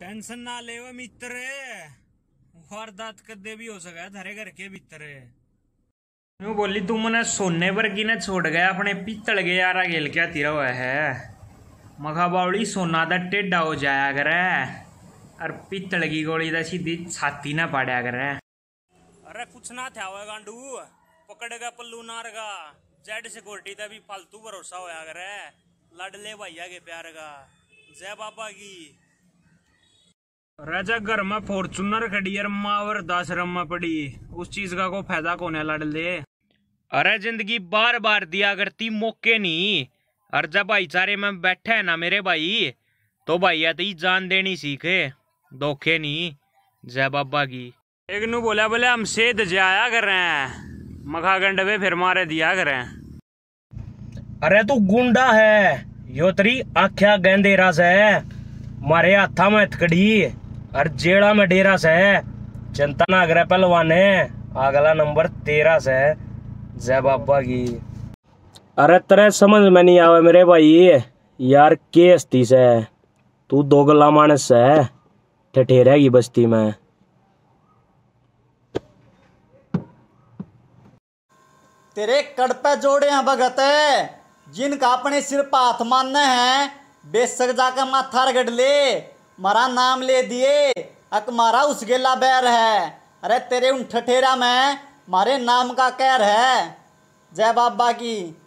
Tension ना ले मित्र वारदात कदे भी हो सका थारे घर के भीतर यूँ बोली तू मने सोने पर की ने छोड़ गया अपने पित्तल के यारा गेल क्या तिरा हुआ है। मखा बावड़ी सोना दा टेढ़ा हो जाया करे। और पित्तल की गोली दा सीधी छाती ना पाड़ा करे। अरे कुछ ना था हुआ गांडू पकड़ेगा पल्लू नारगा। जेड सिक्योरिटी दा भी फालतू भरोसा होया करे। लड़ले भैया के प्यार का जय बाबा की। राजा घर में फॉर्चुनर खड़ी है मावर दस रम पड़ी। उस चीज़ का को फ़ायदा कौन है लड़ ले अरे ज़िंदगी बार बार दिया करती मौके नहीं, और जब भाईचारे में बैठे है ना मेरे भाई तो भैया तो जान देनी सीखे, धोखे नहीं, जय बाबा की। एक नु बोला, बोले, हम सेध जाया कर रहे हैं मखा गंडवे फिर मारे दिया कर। रहे हैं अरे तू गुंडा है, यो तरी आख्या गेंदेरा से मारे हाथा में हथकड़ी और जेड़ा में डेरा से चिंता ना करे पहलवाने अगला नंबर तेरह से जय बाबा की अरे तेरे समझ में नहीं आवे मेरे भाई, यार के हस्ती से? तू दोगला मानस है ठठेरेगी बस्ती में। तेरे कड़ पे जोड़े हैं भगत, जिनका अपने सिर पर हाथ मानना है बेशक जाकर माथा रगड़ ले। मारा नाम ले दिए। अक मारा उस गेला बैर है। अरे तेरे उन ठठेरा में मारे नाम का कैर है। जय बाबा की।